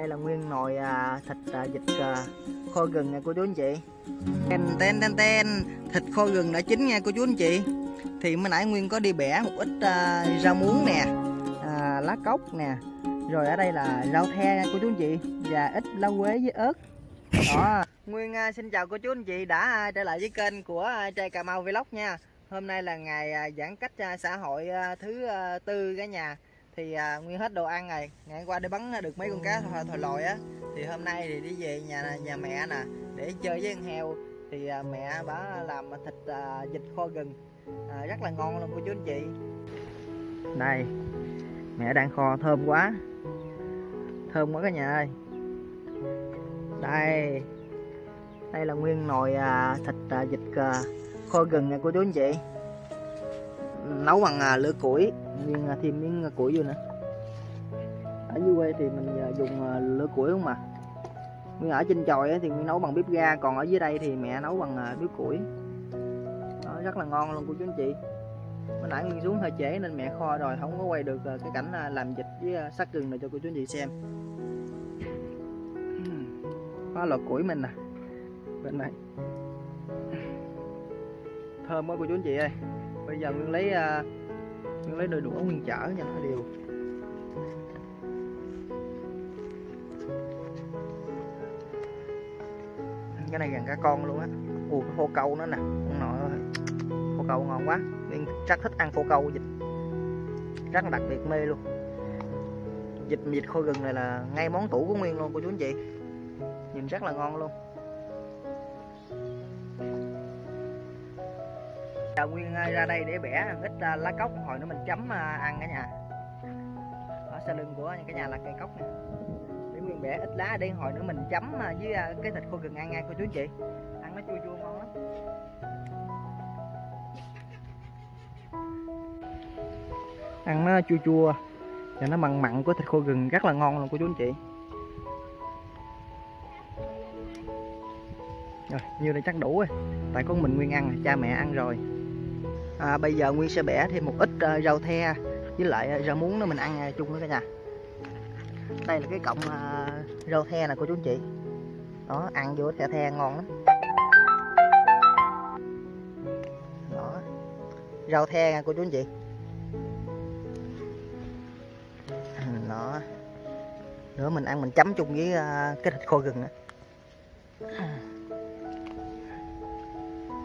đây là nguyên nồi à, thịt à, vịt à, kho gừng nha cô chú anh chị. Ten ten ten ten thịt kho gừng đã chín nha cô chú anh chị. Thì mới nãy nguyên có đi bẻ một ít à, rau muống nè à, lá cốc nè. Rồi ở đây là rau the nha cô chú anh chị và ít lá quế với ớt. Đó. Nguyên à, xin chào cô chú anh chị đã à, trở lại với kênh của à, trai cà mau vlog nha. Hôm nay là ngày à, giãn cách à, xã hội à, thứ à, tư cả nhà thì à, nguyên hết đồ ăn rồi. Ngày hôm qua đi bắn được mấy con cá thòi, thòi lòi á. Thì hôm nay thì đi về nhà nhà mẹ nè để chơi với con heo. Thì à, mẹ bà làm thịt à, vịt kho gừng. À, rất là ngon luôn cô chú anh chị. Đây mẹ đang kho thơm quá. Thơm quá cả nhà ơi. Đây đây là nguyên nồi à, thịt à, vịt à, kho gừng nha cô chú anh chị. Nấu bằng à, lửa củi nguyên à, thêm miếng à, củi vô nữa. Ở dưới quê thì mình à, dùng lửa củi không mà. Nguyên ở trên chòi thì nguyên nấu bằng bếp ga còn ở dưới đây thì mẹ nấu bằng bếp củi. Đó, rất là ngon luôn cô chú anh chị. Bữa nãy nguyên xuống hơi trễ nên mẹ kho rồi không có quay được cái cảnh làm vịt với sắt sắc gừng này cho cô chú anh chị xem. Có lò củi mình nè bên này. Thơm quá cô chú anh chị ơi. Bây giờ nguyên lấy uh, lấy đầy đủ nguyên chở nha nó đều. Cái này gần cá con luôn á. Ui, cái khô câu nữa nè, con nội ơi khô câu ngon quá. Nguyên chắc thích ăn khô câu dịch rất là đặc biệt mê luôn. Dịch vịt khô gừng này là ngay món tủ của nguyên luôn cô chú anh chị. Nhìn rất là ngon luôn. Giờ nguyên à, ra đây để bẻ ít à, lá cốc hồi nữa mình chấm à, ăn cả nhà. Ở sau lưng của cái nhà là cây cốc nè. Để nguyên bẻ ít lá đi, hồi nữa mình chấm với cái thịt khô gừng ăn ngay, cô chú chị. Ăn nó chua chua ngon lắm. Ăn nó chua chua, và nó mặn mặn của thịt khô gừng rất là ngon luôn, cô chú anh chị. Rồi như đây chắc đủ rồi. Tại có mình nguyên ăn, cha mẹ ăn rồi à, bây giờ nguyên sẽ bẻ thêm một ít uh, rau the với lại uh, rau muống nữa mình ăn uh, chung nữa cả nhà. Đây là cái cọng uh, rau the này của chú anh chị. Đó ăn vô the the ngon lắm. Đó. Rau the nha cô chú anh chị. Đó. Nữa mình ăn mình chấm chung với uh, cái thịt khô gừng nữa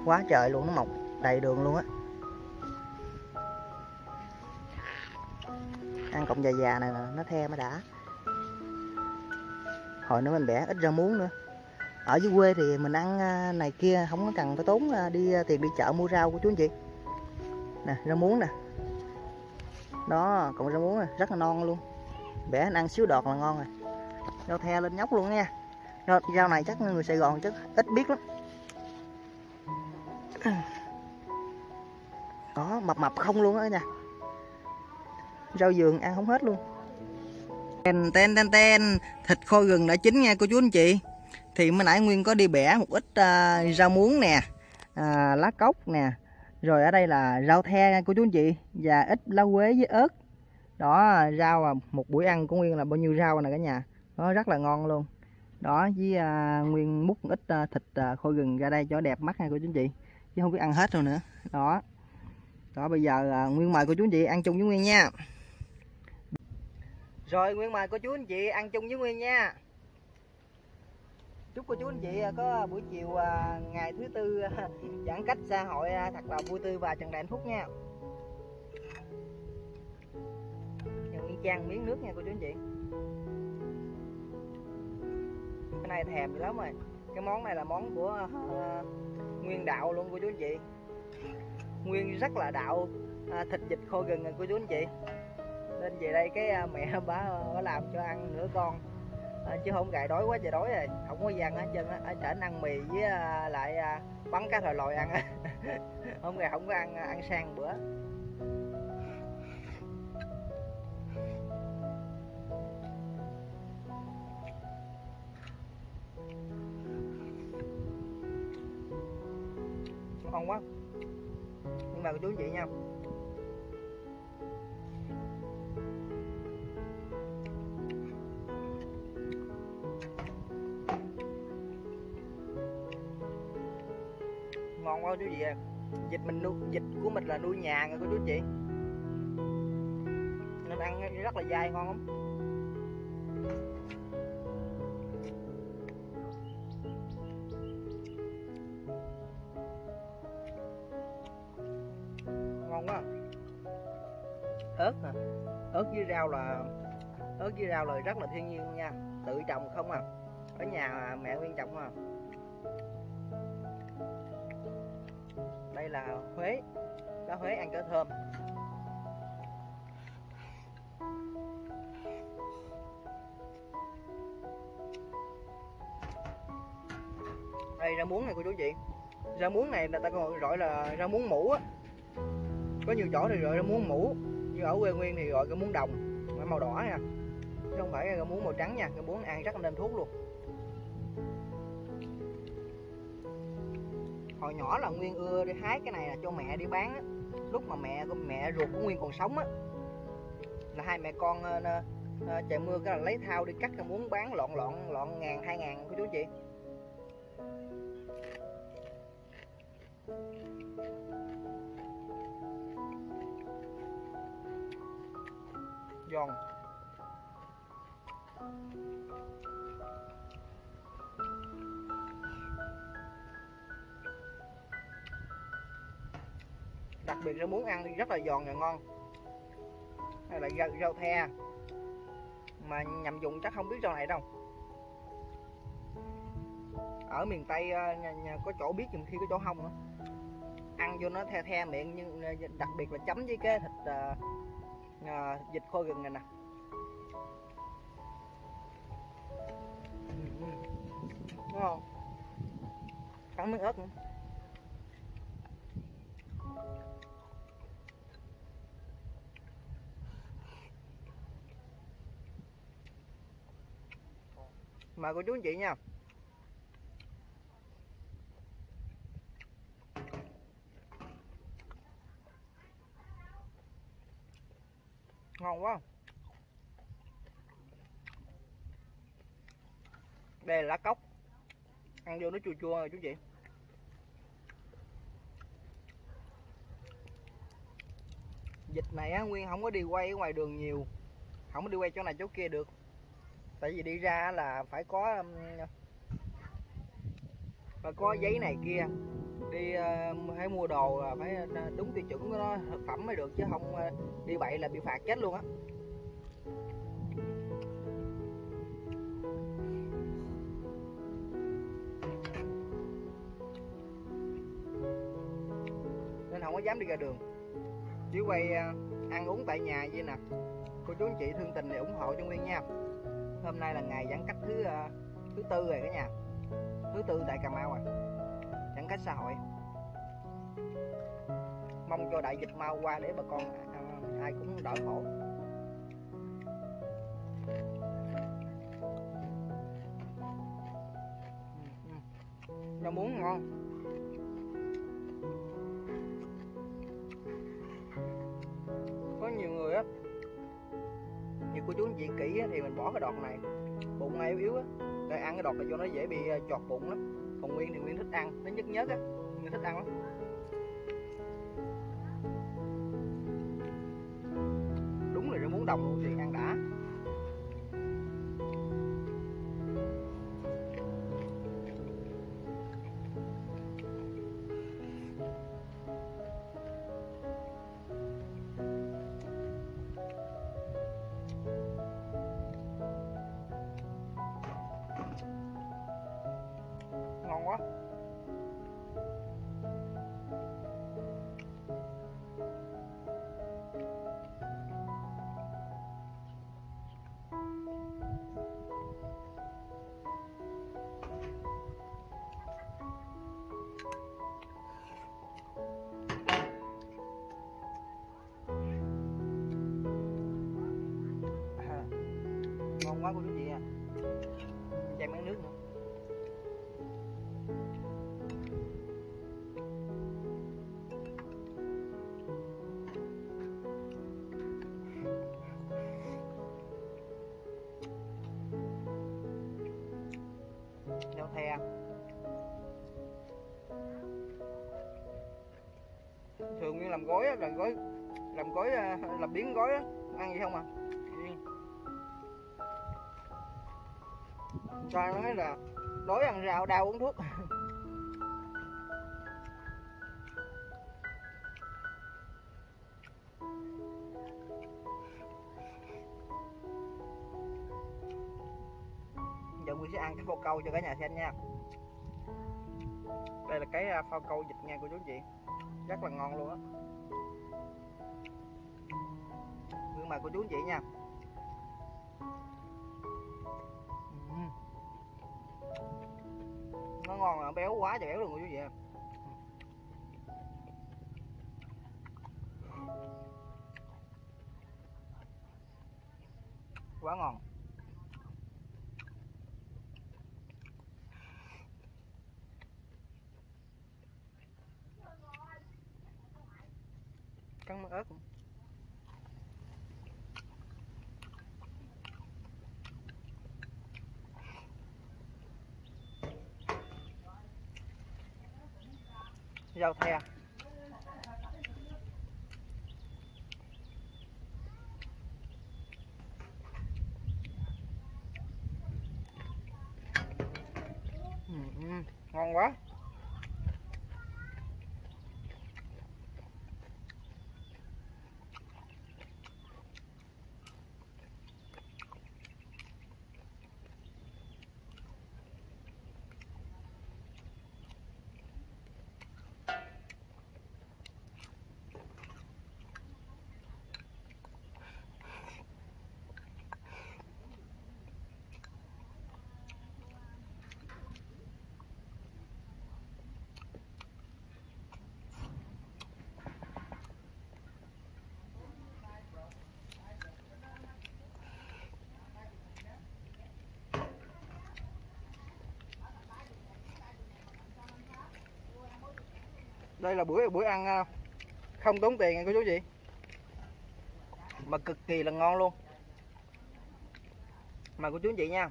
quá trời luôn nó mọc đầy đường luôn á. Ăn cọng già già này nó the mới đã. Hồi nữa mình bẻ ít rau muống nữa. Ở dưới quê thì mình ăn à, này kia không có cần phải tốn à, đi à, tiền đi chợ mua rau của chú anh chị. Nè, rau muống nè. Đó cọng rau muống này rất là non luôn. Bẻ ăn xíu đọt là ngon rồi. Rau the lên nhóc luôn nha. Rau này chắc người Sài Gòn chắc ít biết lắm. Đó, mập mập không luôn á nha rau giường ăn à, không hết luôn. Ten ten ten ten. Thịt kho gừng đã chín nha cô chú anh chị. Thì mới nãy nguyên có đi bẻ một ít uh, rau muống nè à, lá cốc nè. Rồi ở đây là rau the nha cô chú anh chị. Và ít lá quế với ớt. Đó rau à, một buổi ăn của nguyên là bao nhiêu rau nè cả nhà. Nó rất là ngon luôn. Đó với uh, nguyên múc ít uh, thịt uh, kho gừng ra đây cho đẹp mắt nha cô chú anh chị. Chứ không biết ăn hết rồi nữa. Đó. Đó bây giờ à, nguyên mời cô chú anh chị ăn chung với nguyên nha rồi nguyên mời cô chú anh chị ăn chung với nguyên nha. Chúc cô chú anh chị à, có buổi chiều à, ngày thứ tư à, giãn cách xã hội thật là vui tươi và trần đại hạnh phúc nha. Giờ nguyên trang miếng nước nha cô chú anh chị. Cái này thèm dữ lắm rồi. Cái món này là món của uh, nguyên đạo luôn cô chú anh chị. Nguyên rất là đạo thịt vịt khô gừng cô chú anh chị lên về đây cái à, mẹ bà, bà làm cho ăn nữa con. À, chứ không gài đói quá trời đói rồi không có gian hết trơn á à, ở trển ăn mì với à, lại à, bắn cá thòi lòi ăn không gài không có ăn ăn sang bữa. Ngon quá. Nhưng mà cô chú anh chị nha ngon chú chị em dịch mình nuôi, dịch của mình là nuôi nhà người cô chú chị. Nên ăn rất là dai, ngon lắm. Ngon quá. Ớt nè ớt với rau là, ớt với rau là rất là thiên nhiên nha. Tự trồng không à. Ở nhà mẹ nguyên trồng à. Đây là Huế. Lá Huế ăn cho thơm. Đây, rau muống này cô chú chị. Rau muống này người ta còn gọi là rau muống mũ á. Có nhiều chỗ thì gọi rau muống mũ như ở quê nguyên thì gọi cái muống đồng. Màu đỏ nha. Chứ không phải rau muống màu trắng nha. Rau muống ăn rất là nên thuốc luôn. Hồi nhỏ là nguyên ưa đi hái cái này là cho mẹ đi bán á. Lúc mà mẹ của mẹ ruột của nguyên còn sống á. Là hai mẹ con uh, trời mưa cái là lấy thao đi cắt cái muốn bán lọn lọn lọn ngàn hai ngàn của chú chị. Giòn. Đặc biệt là muốn ăn thì rất là giòn và ngon. Đây là rau, rau the. Mà nhằm dùng chắc không biết rau này đâu. Ở miền tây ờ, nhà, nhà, có chỗ biết nhưng khi có chỗ không nữa. Ăn vô nó the the miệng nhưng ờ, đặc biệt là chấm với cái thịt uh, uh, vịt khô gừng này nè. Đúng không cắn miếng ớt nữa. Mời cô chú anh chị nha. Ngon quá. Đây là lá cốc ăn vô nó chua chua rồi chú chị. Dịch này á, nguyên không có đi quay ở ngoài đường nhiều. Không có đi quay chỗ này chỗ kia được tại vì đi ra là phải có um, phải có giấy này kia. Đi um, phải mua đồ là phải uh, đúng tiêu chuẩn của nó, thực phẩm mới được chứ không uh, đi bậy là bị phạt chết luôn á. Nên không có dám đi ra đường. Chỉ quay uh, ăn uống tại nhà vậy nè. Cô chú anh chị thương tình thì ủng hộ cho nguyên nha hôm nay là ngày giãn cách thứ uh, thứ tư rồi cả nhà thứ tư tại cà mau rồi. Giãn cách xã hội. Mong cho đại dịch mau qua để bà con uh, ai cũng đỡ khổ. Rau muống ngon. Như chị kỹ thì mình bỏ cái đọt này. Bụng ai yếu yếu á, để ăn cái đọt này cho nó dễ bị ờ, chọt bụng lắm. Còn nguyên thì nguyên thích ăn, nó nhức nhớt á, nguyên thích ăn lắm. Đúng là nó muốn đồng luôn thì ăn đã. Ngon quá chị à chan miếng nước nữa. Đeo the à? thường như làm gói á, là gói làm gói ờ, làm biến gói á, ăn gì không à? Cho nói là đói ăn rau, đau uống thuốc. Giờ quý sẽ ăn cái phao câu cho cả nhà xem nha. Đây là cái à, phao câu vịt nha cô chú chị. Rất là ngon luôn á. Nhưng mà cô chú chị nha nó ngon là béo quá trời béo luôn cô gì em quá ngon. Cắn món ớt giao the. Ừ, ừ, ngon quá. Đây là bữa bữa ăn à, không tốn tiền nha cô chú chị. Mà cực kỳ là ngon luôn. Mà cô chú chị nha.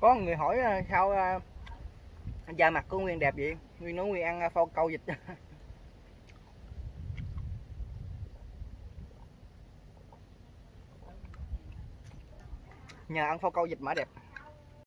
Có người hỏi à, sao à, da mặt của Nguyên đẹp vậy? Nguyên nói Nguyên ăn phao câu vịt nhờ ăn phao câu dịch mã đẹp.